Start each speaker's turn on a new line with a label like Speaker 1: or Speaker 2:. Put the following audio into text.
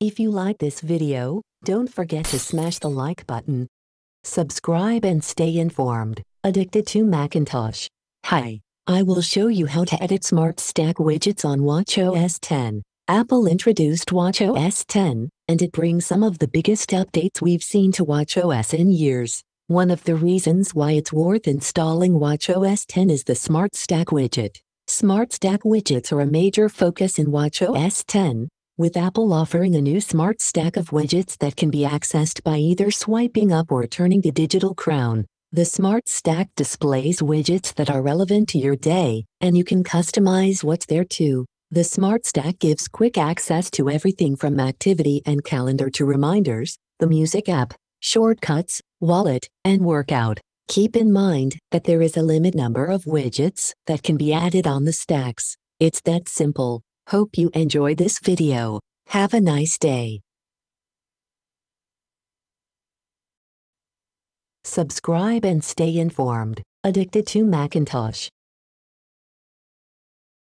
Speaker 1: If you like this video, don't forget to smash the like button. Subscribe and stay informed. Addicted to Macintosh. Hi, I will show you how to edit Smart Stack widgets on watchOS 10. Apple introduced watchOS 10, and it brings some of the biggest updates we've seen to watchOS in years. One of the reasons why it's worth installing watchOS 10 is the Smart Stack widget. Smart Stack widgets are a major focus in watchOS 10, with Apple offering a new smart stack of widgets that can be accessed by either swiping up or turning the digital crown. The Smart Stack displays widgets that are relevant to your day, and you can customize what's there too. The Smart Stack gives quick access to everything from activity and calendar to reminders, the music app, shortcuts, wallet, and workout. Keep in mind that there is a limit number of widgets that can be added on the stacks. It's that simple. Hope you enjoy this video. Have a nice day. Subscribe and stay informed. Addicted to Macintosh.